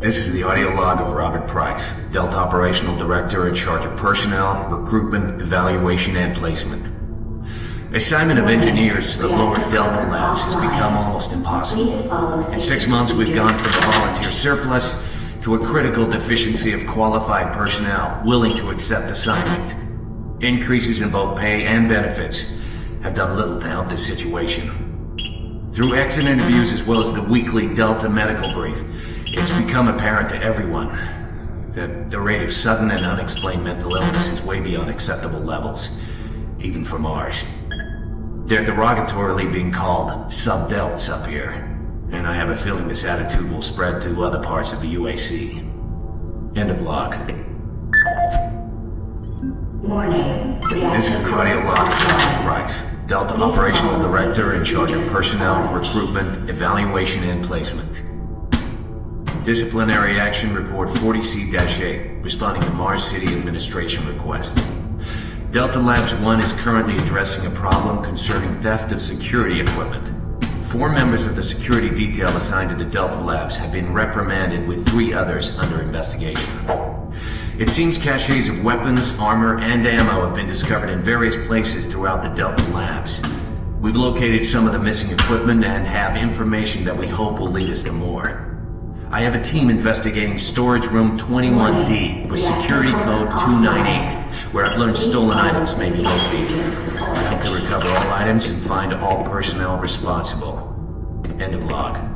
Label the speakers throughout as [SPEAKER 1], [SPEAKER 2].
[SPEAKER 1] This is the audio log of Robert Price, Delta Operational Director in charge of personnel, recruitment, evaluation, and placement. Assignment of engineers to the lower Delta labs has become almost impossible. In six months, we've gone from a volunteer surplus to a critical deficiency of qualified personnel willing to accept assignment. Increases in both pay and benefits have done little to help this situation. Through exit interviews as well as the weekly Delta medical brief, it's become apparent to everyone that the rate of sudden and unexplained mental illness is way beyond acceptable levels, even for Mars. They're derogatorily being called subdelts up here, and I have a feeling this attitude will spread to other parts of the UAC. End of log.
[SPEAKER 2] Warning.
[SPEAKER 1] This is the audio log of Dr. Price, Delta Operational Director in charge of personnel, recruitment, evaluation, and placement. Disciplinary Action Report 40C-8, responding to Mars City Administration request. Delta Labs 1 is currently addressing a problem concerning theft of security equipment. Four members of the security detail assigned to the Delta Labs have been reprimanded with three others under investigation. It seems caches of weapons, armor, and ammo have been discovered in various places throughout the Delta Labs. We've located some of the missing equipment and have information that we hope will lead us to more. I have a team investigating storage room 21D with security code 298, where I've learned stolen items may be located. I hope to recover all items and find all personnel responsible. End of log.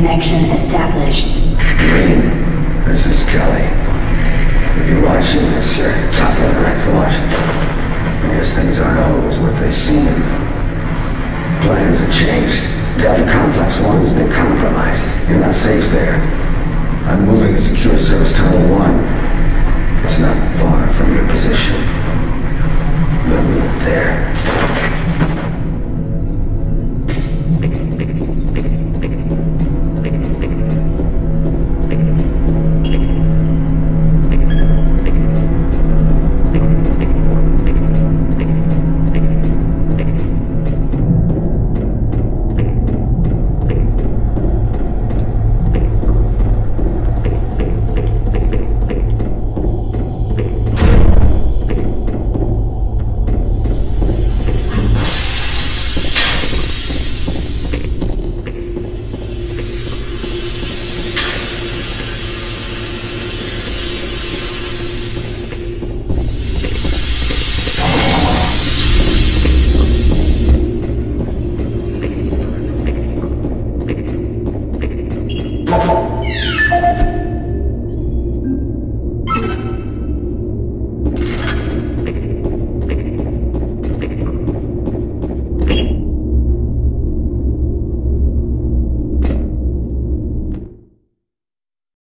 [SPEAKER 2] connection established.
[SPEAKER 3] This is Kelly. If you're watching this, you're top of I thought. I guess things aren't always what they seem. Plans have changed. Delta complex one has been compromised. You're not safe there. I'm moving to secure service tunnel one. It's not far from your position. We're there.